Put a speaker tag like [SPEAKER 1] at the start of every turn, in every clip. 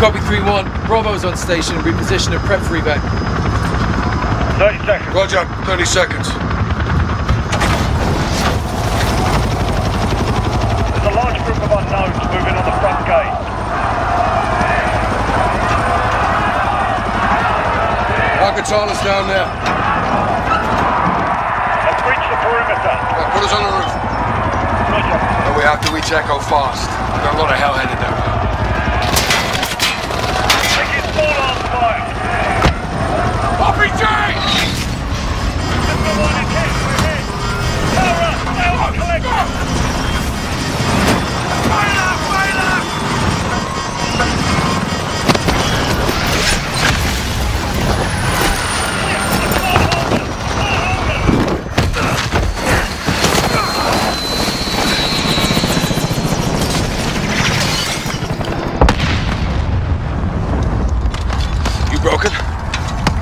[SPEAKER 1] Copy 3-1. Bravo's on station. Reposition and prep for evac.
[SPEAKER 2] 30 seconds.
[SPEAKER 3] Roger, 30 seconds.
[SPEAKER 2] There's a large group of unknowns moving on the front gate.
[SPEAKER 3] Al-Qatala's down there.
[SPEAKER 2] They've breached the perimeter.
[SPEAKER 3] Put us on the roof.
[SPEAKER 2] Roger.
[SPEAKER 3] We have to reach Echo fast. We've got a lot of hell headed there. RPG!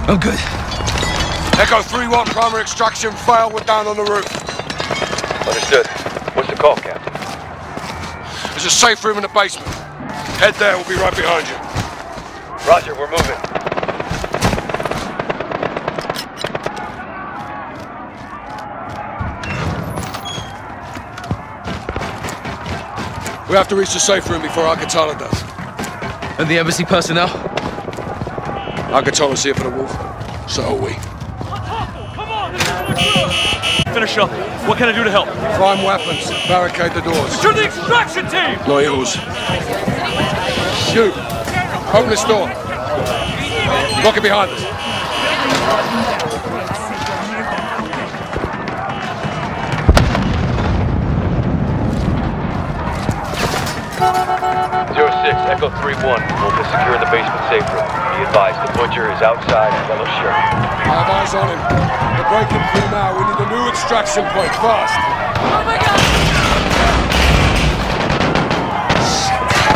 [SPEAKER 1] I'm good.
[SPEAKER 3] Echo 3-1, primary extraction failed. We're down on the roof.
[SPEAKER 4] Understood. What's the call, Captain?
[SPEAKER 3] There's a safe room in the basement. Head there, we'll be right behind you.
[SPEAKER 4] Roger, we're moving.
[SPEAKER 3] We have to reach the safe room before Al-Qatala does.
[SPEAKER 1] And the embassy personnel?
[SPEAKER 3] Al-Qatala's here for the wolf. So are we.
[SPEAKER 5] Finish up. What can I do to help?
[SPEAKER 3] Prime weapons. Barricade the doors.
[SPEAKER 5] To the extraction team!
[SPEAKER 3] Yours. Shoot. Open this door. Lock it behind us.
[SPEAKER 4] 06, Echo 3-1. Wolf is securing the basement safe room. Be advised, the Butcher is outside and yellow shirt.
[SPEAKER 3] I have eyes on him. We're breaking through now. We need a new extraction point fast. Oh my God!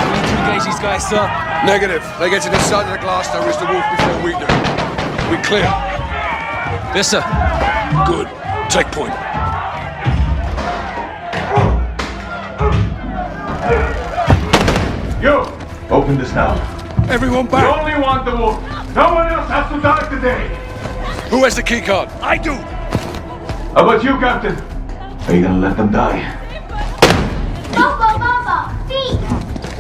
[SPEAKER 1] We need to engage these guys, sir.
[SPEAKER 3] Negative. They get to this side of the glass, they'll reach the wolf before we do. We clear.
[SPEAKER 1] Yes, sir.
[SPEAKER 3] Good. Take point.
[SPEAKER 6] Open this now.
[SPEAKER 3] Everyone
[SPEAKER 6] You
[SPEAKER 3] back.
[SPEAKER 6] only want the wolf. No one else has to die today.
[SPEAKER 3] Who has the key card?
[SPEAKER 6] I do. How about you, Captain? Are you gonna let them die?
[SPEAKER 7] Baba, Baba, feet!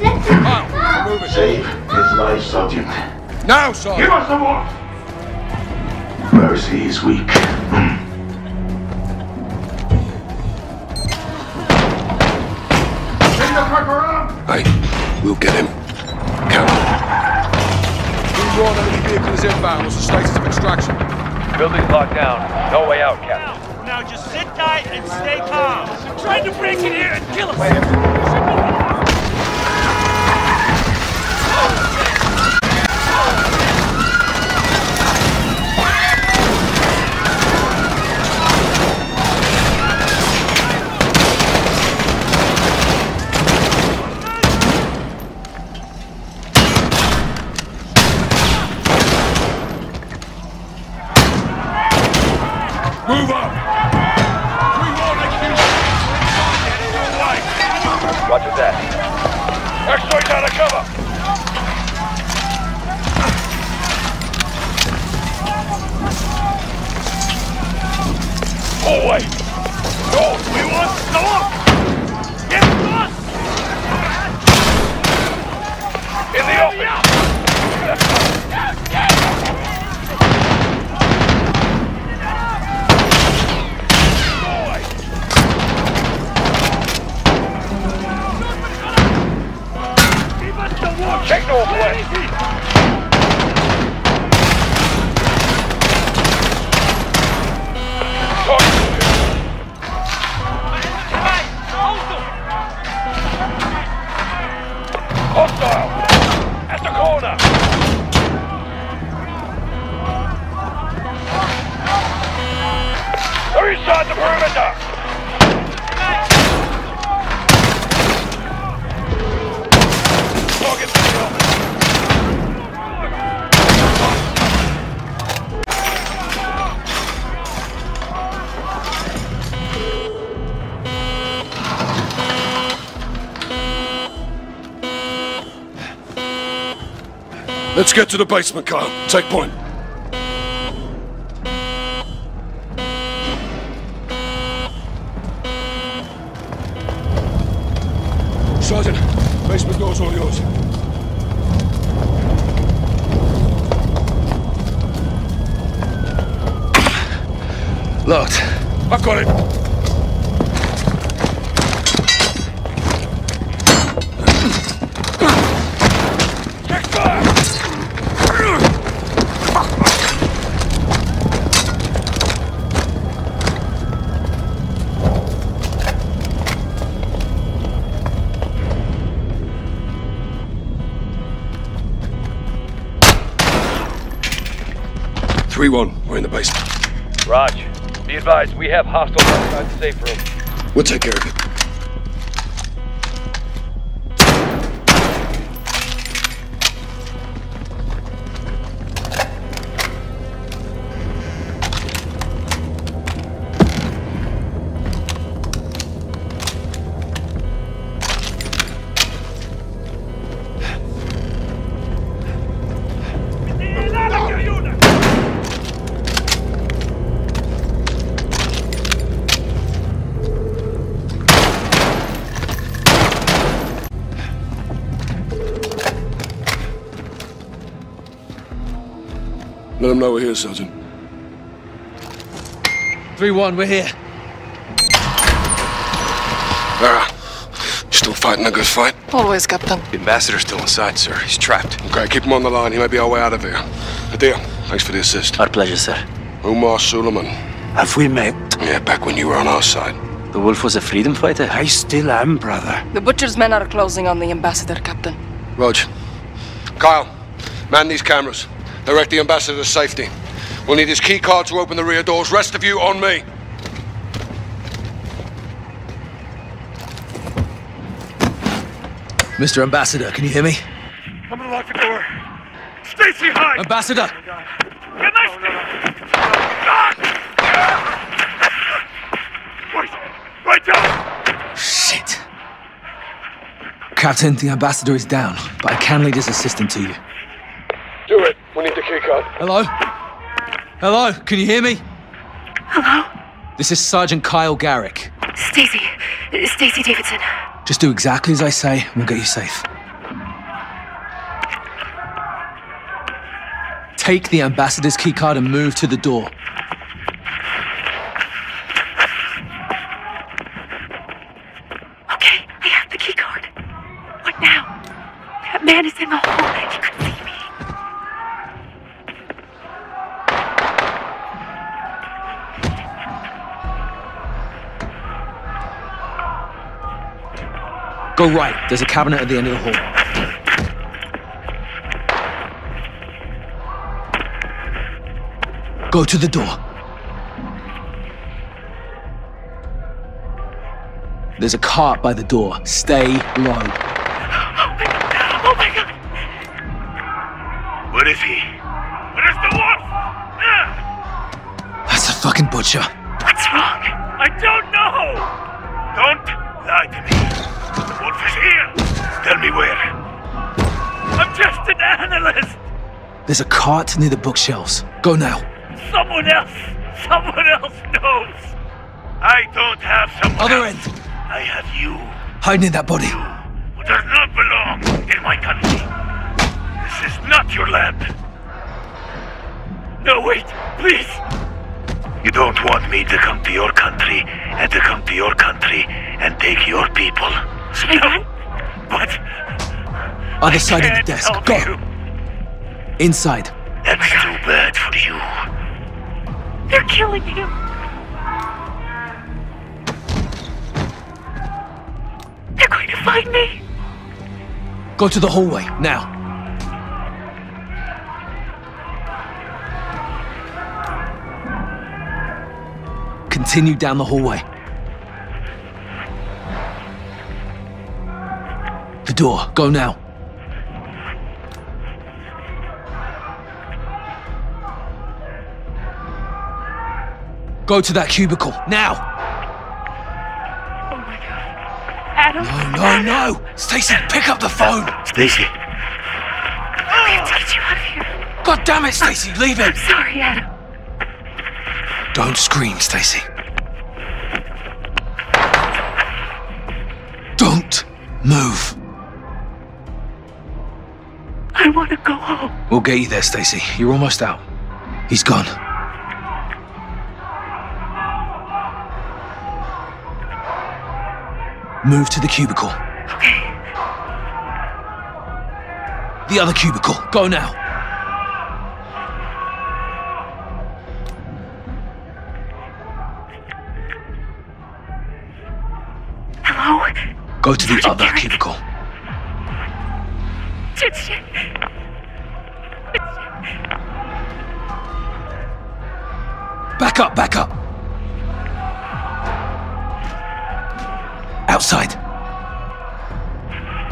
[SPEAKER 7] Let's go!
[SPEAKER 3] moving.
[SPEAKER 6] Save his life, Sergeant.
[SPEAKER 3] Now, Sergeant.
[SPEAKER 6] Give us the wolf! Mercy is weak. Take the truck around!
[SPEAKER 3] Hey, we'll get him. Count on it. One enemy vehicle is inbound. What's the status of extraction?
[SPEAKER 4] Building's locked down. No way out, Captain.
[SPEAKER 5] Now just sit tight and stay calm. They're trying to break in here and kill us.
[SPEAKER 3] Move up. We won't want
[SPEAKER 4] Roger that.
[SPEAKER 2] X-ray's out of cover. Pull away. No, we want north. Get north. In the open. Take northwest.
[SPEAKER 3] Let's get to the basement, Kyle. Take point. Sergeant, basement door's all yours.
[SPEAKER 1] Locked.
[SPEAKER 3] I've got it. Three one. We're in the basement.
[SPEAKER 4] Raj, be advised, we have hostiles outside the safe room.
[SPEAKER 3] We'll take care of it. Let them know we're here, Sergeant.
[SPEAKER 1] 3-1, we're here.
[SPEAKER 3] Vera, you still fighting a good fight?
[SPEAKER 8] Always, Captain.
[SPEAKER 3] The ambassador's still inside, sir. He's trapped. Okay, keep him on the line. He may be our way out of here. Hadir, thanks for the assist.
[SPEAKER 9] Our pleasure, sir.
[SPEAKER 3] Omar Sulaman.
[SPEAKER 9] Have we met?
[SPEAKER 3] Yeah, back when you were on our side.
[SPEAKER 9] The wolf was a freedom fighter?
[SPEAKER 6] I still am, brother.
[SPEAKER 8] The butcher's men are closing on the ambassador, Captain.
[SPEAKER 3] Rog. Kyle, man these cameras. Direct the ambassador to safety. We'll need his key card to open the rear doors. Rest of you on me.
[SPEAKER 1] Mr. Ambassador, can you hear me?
[SPEAKER 5] I'm gonna lock the door. Stacy, hide!
[SPEAKER 1] Ambassador!
[SPEAKER 5] Get my Wait! Right down!
[SPEAKER 1] Shit. Captain, the ambassador is down, but I can lead his assistant to you.
[SPEAKER 3] Do it. We need the key card.
[SPEAKER 1] Hello? Hello? Can you hear me?
[SPEAKER 10] Hello?
[SPEAKER 1] This is Sergeant Kyle Garrick.
[SPEAKER 10] Stacy. Stacy Davidson.
[SPEAKER 1] Just do exactly as I say, and we'll get you safe. Take the ambassador's keycard and move to the door. Right. There's a cabinet at the end of the hall. Go to the door. There's a cart by the door. Stay low.
[SPEAKER 10] Oh my god!
[SPEAKER 5] Where is he? What is the wolf? Ah,
[SPEAKER 1] That's the fucking butcher.
[SPEAKER 10] What's wrong?
[SPEAKER 5] I don't know! Don't lie to me. Wolf is here. Tell me where. I'm just an analyst.
[SPEAKER 1] There's a cart near the bookshelves. Go now.
[SPEAKER 5] Someone else. Someone else knows. I don't have someone
[SPEAKER 1] Other
[SPEAKER 5] else.
[SPEAKER 1] end.
[SPEAKER 5] I have you,
[SPEAKER 1] Hide near that body.
[SPEAKER 5] who does not belong in my country. This is not your land. No, wait, please. You don't want me to come to your country and to come to your country and take your people.
[SPEAKER 10] I
[SPEAKER 1] Other
[SPEAKER 5] I
[SPEAKER 1] side of the desk. Go.
[SPEAKER 5] you.
[SPEAKER 1] Inside.
[SPEAKER 5] That's too bad for you.
[SPEAKER 10] They're killing him. They're going to find me.
[SPEAKER 1] Go to the hallway. Now. Continue down the hallway. Door. Go now. Go to that cubicle. Now.
[SPEAKER 10] Oh my god. Adam?
[SPEAKER 1] No, no, no. Stacy, pick up the phone.
[SPEAKER 5] Stacy,
[SPEAKER 10] We have to get you out of
[SPEAKER 1] God damn it, Stacy, leave him!
[SPEAKER 10] I'm sorry, Adam.
[SPEAKER 1] Don't scream, Stacy. Don't move.
[SPEAKER 10] Want to go home.
[SPEAKER 1] We'll get you there, Stacy. You're almost out. He's gone. Move to the cubicle.
[SPEAKER 10] Okay.
[SPEAKER 1] The other cubicle. Go now.
[SPEAKER 10] Hello?
[SPEAKER 1] Go to the
[SPEAKER 10] Sergeant
[SPEAKER 1] other
[SPEAKER 10] Garrick.
[SPEAKER 1] cubicle. Up, back up. Outside.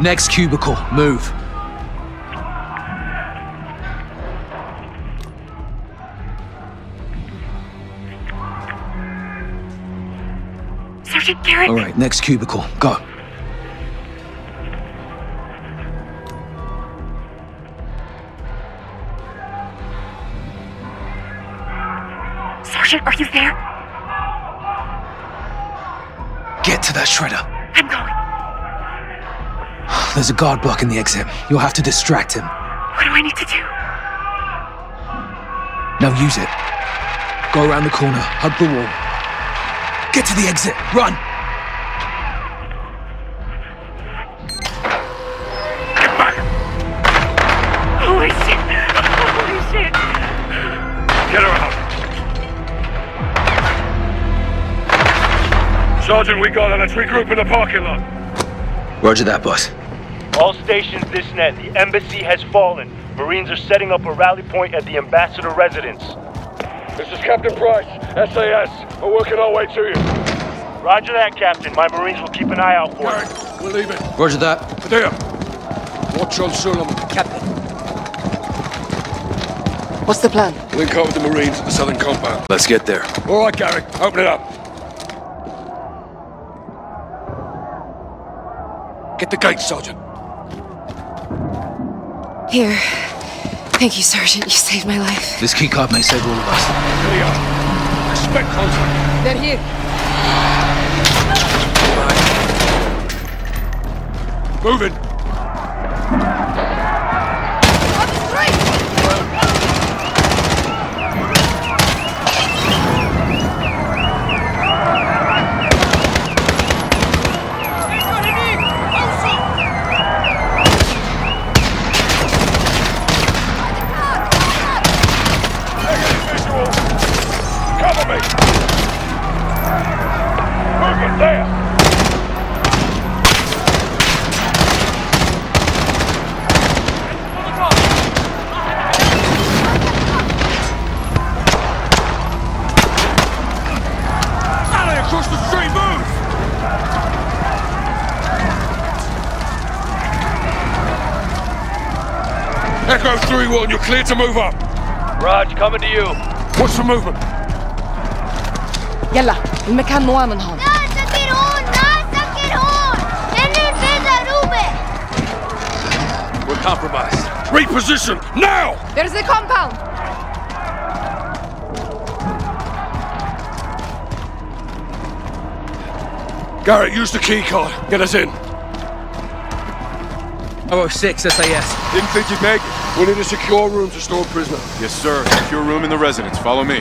[SPEAKER 1] Next cubicle. Move.
[SPEAKER 10] Sergeant Garrick.
[SPEAKER 1] All right, next cubicle. Go. There's a guard blocking the exit. You'll have to distract him.
[SPEAKER 10] What do I need to do?
[SPEAKER 1] Now use it. Go around the corner, hug the wall. Get to the exit. Run!
[SPEAKER 5] Back!
[SPEAKER 10] Holy shit! Holy shit!
[SPEAKER 5] Get her out! Sergeant, we got her. Let's regroup in the parking lot.
[SPEAKER 1] Roger that, boss.
[SPEAKER 11] All stations this net. The embassy has fallen. Marines are setting up a rally point at the ambassador residence.
[SPEAKER 3] This is Captain Price, SAS. We're working our way to you.
[SPEAKER 11] Roger that, Captain. My Marines will keep an eye out for you.
[SPEAKER 3] Garrick, we're leaving.
[SPEAKER 1] Roger that.
[SPEAKER 3] There. Watch on Sulaman.
[SPEAKER 8] Captain. What's the plan?
[SPEAKER 3] Link up with the Marines at the southern compound.
[SPEAKER 1] Let's get there.
[SPEAKER 3] All right, Garrick. Open it up. Get the gate, Sergeant.
[SPEAKER 12] Here. Thank you, Sergeant. You saved my life.
[SPEAKER 1] This keycard may save all of us.
[SPEAKER 3] Here you are. Expect contact.
[SPEAKER 8] They're here.
[SPEAKER 3] Moving. You're clear to move up.
[SPEAKER 4] Raj, coming to you.
[SPEAKER 3] What's the movement?
[SPEAKER 8] يلا المكان مو من هون
[SPEAKER 1] We're compromised.
[SPEAKER 3] Reposition now!
[SPEAKER 8] There's the compound!
[SPEAKER 3] Garrick, use the keycard. Get us in.
[SPEAKER 1] Oh six, SIS.
[SPEAKER 3] Didn't think you'd make it. We need a secure room to store prisoner.
[SPEAKER 2] Yes, sir. Secure room in the residence. Follow me.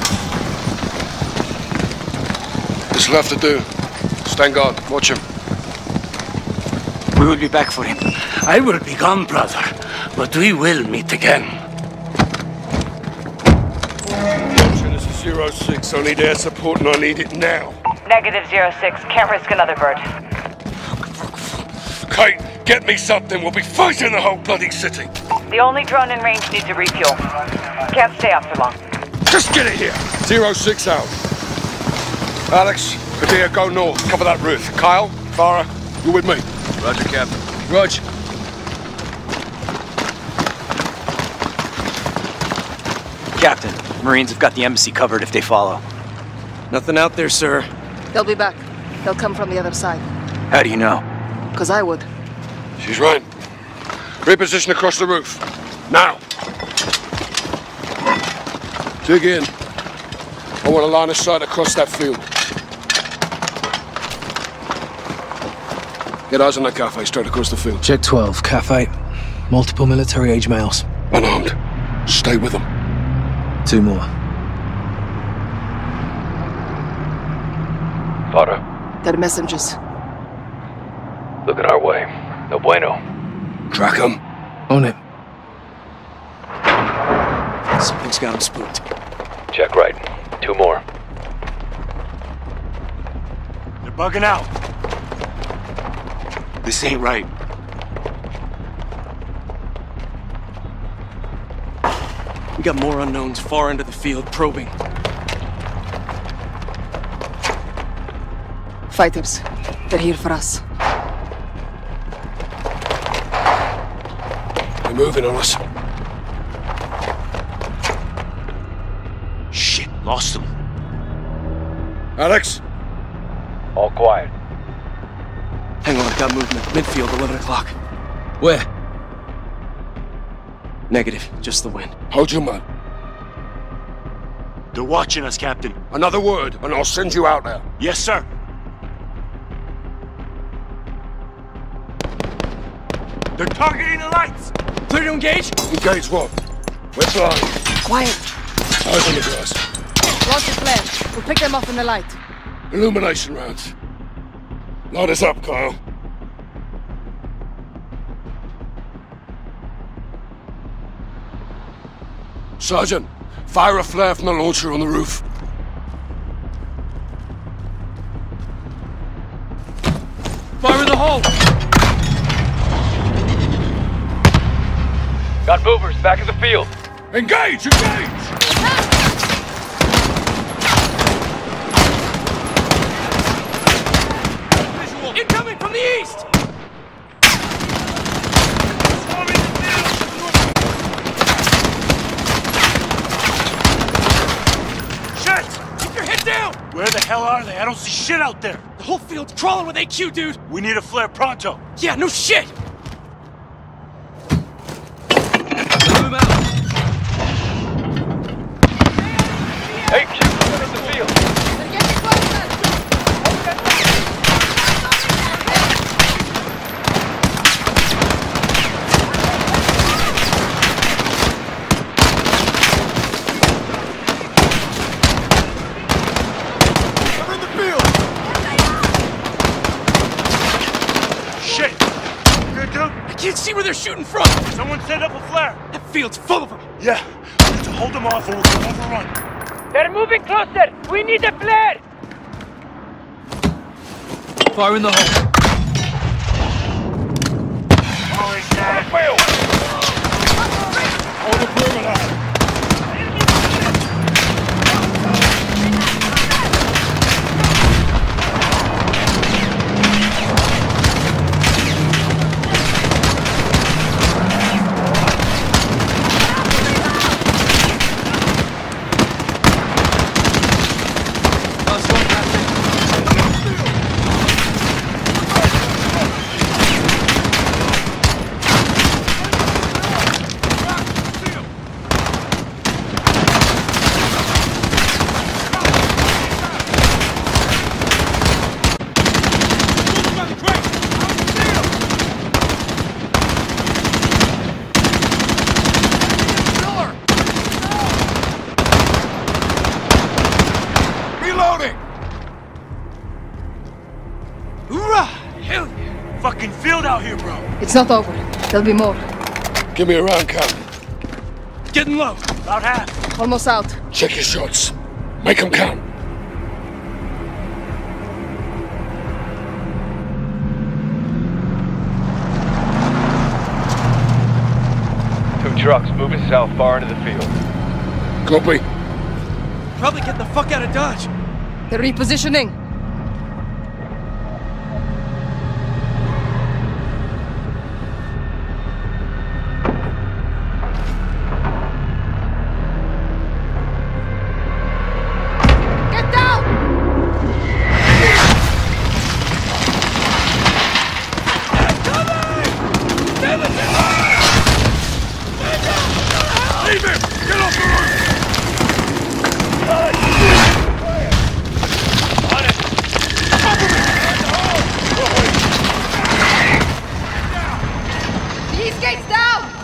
[SPEAKER 3] This left to do. Stand guard. Watch him.
[SPEAKER 9] We will be back for him. I will be gone, brother, but we will meet again.
[SPEAKER 3] Watching, this is 06. I need air support and I need it now.
[SPEAKER 13] Negative zero six. Can't risk another bird.
[SPEAKER 3] Kate, get me something. We'll be fighting the whole bloody city.
[SPEAKER 13] The only drone in range needs a refuel. Can't stay up for long.
[SPEAKER 3] Just get it here. 06 out. Alex, Hadir, go north. Cover that roof. Kyle, Farah, you with me?
[SPEAKER 4] Roger, Captain.
[SPEAKER 1] Roger.
[SPEAKER 9] Captain, Marines have got the embassy covered if they follow.
[SPEAKER 14] Nothing out there, sir.
[SPEAKER 8] They'll be back. They'll come from the other side.
[SPEAKER 9] How do you know?
[SPEAKER 8] Because I would.
[SPEAKER 3] She's right. Reposition across the roof. Now. Dig in. I want a line of sight across that field. Get eyes on that cafe straight across the field.
[SPEAKER 1] Check 12, cafe. Multiple military age males.
[SPEAKER 3] Unarmed. Stay with them.
[SPEAKER 1] Two more.
[SPEAKER 4] Potter,
[SPEAKER 8] They're messengers.
[SPEAKER 4] looking our way. No bueno.
[SPEAKER 3] Track them.
[SPEAKER 1] On it.
[SPEAKER 14] Something's got him spooked.
[SPEAKER 4] Check right. Two more.
[SPEAKER 11] They're bugging out.
[SPEAKER 14] This ain't right. We got more unknowns far into the field probing.
[SPEAKER 8] Fighters. They're here for us.
[SPEAKER 3] Moving on us.
[SPEAKER 11] Shit, lost them.
[SPEAKER 3] Alex?
[SPEAKER 4] All quiet.
[SPEAKER 14] Hang on, got movement. Midfield, 11 o'clock.
[SPEAKER 1] Where?
[SPEAKER 14] Negative, just the wind.
[SPEAKER 3] Hold your mud.
[SPEAKER 11] They're watching us, Captain.
[SPEAKER 3] Another word, and I'll send you out there.
[SPEAKER 11] Yes, sir. They're targeting the lights.
[SPEAKER 14] Clear to engage?
[SPEAKER 3] Engage what? We're blind.
[SPEAKER 8] Quiet.
[SPEAKER 3] Eyes on the glass.
[SPEAKER 8] Launch the flare. We'll pick them off in the light.
[SPEAKER 3] Illumination rounds. Light us up, Kyle. Sergeant, fire a flare from the launcher on the roof.
[SPEAKER 14] Fire in the hole!
[SPEAKER 4] Got movers back in the field.
[SPEAKER 3] Engage! Engage!
[SPEAKER 14] Incoming from the east!
[SPEAKER 11] Shit!
[SPEAKER 14] Keep your head down!
[SPEAKER 11] Where the hell are they? I don't see shit out there.
[SPEAKER 14] The whole field's crawling with AQ, dude!
[SPEAKER 11] We need a flare pronto.
[SPEAKER 14] Yeah, no shit!
[SPEAKER 4] AQ, in the field.
[SPEAKER 11] Shit! Good dude.
[SPEAKER 14] I can't see where they're shooting from!
[SPEAKER 11] Someone set up a flare.
[SPEAKER 14] That field's full of them!
[SPEAKER 11] Yeah. We need to hold them off or we'll get overrun.
[SPEAKER 13] They're moving closer. We need a flare.
[SPEAKER 1] Fire in the hole.
[SPEAKER 11] Holy shit! Hold the perimeter.
[SPEAKER 8] It's not over. There'll be more.
[SPEAKER 3] Give me a round count.
[SPEAKER 14] Getting low!
[SPEAKER 11] About half.
[SPEAKER 8] Almost out.
[SPEAKER 3] Check your shots. Make them count.
[SPEAKER 4] Two trucks moving south far into the field.
[SPEAKER 3] Copy.
[SPEAKER 14] Probably get the fuck out of Dodge!
[SPEAKER 8] They're repositioning.
[SPEAKER 5] out!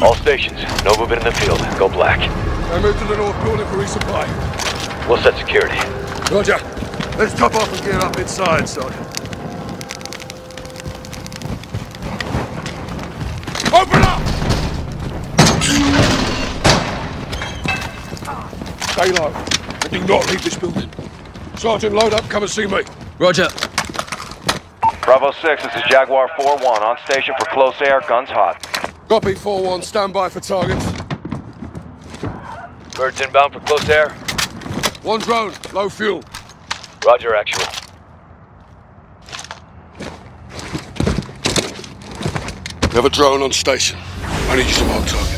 [SPEAKER 4] All stations, no movement in the field. Go black.
[SPEAKER 3] I move to the north building for resupply.
[SPEAKER 4] We'll set security.
[SPEAKER 3] Roger. Let's top off and gear up inside, Sergeant. Open up! Stay low. And do not leave this building. Sergeant, load up. Come and see me.
[SPEAKER 1] Roger.
[SPEAKER 4] Bravo 6, this is Jaguar 4-1. On station for close air, guns hot.
[SPEAKER 3] Copy 4-1. Stand by for targets.
[SPEAKER 4] Birds inbound for close air.
[SPEAKER 3] One drone. Low fuel.
[SPEAKER 4] Roger, actual.
[SPEAKER 3] We have a drone on station. I need you to mark target.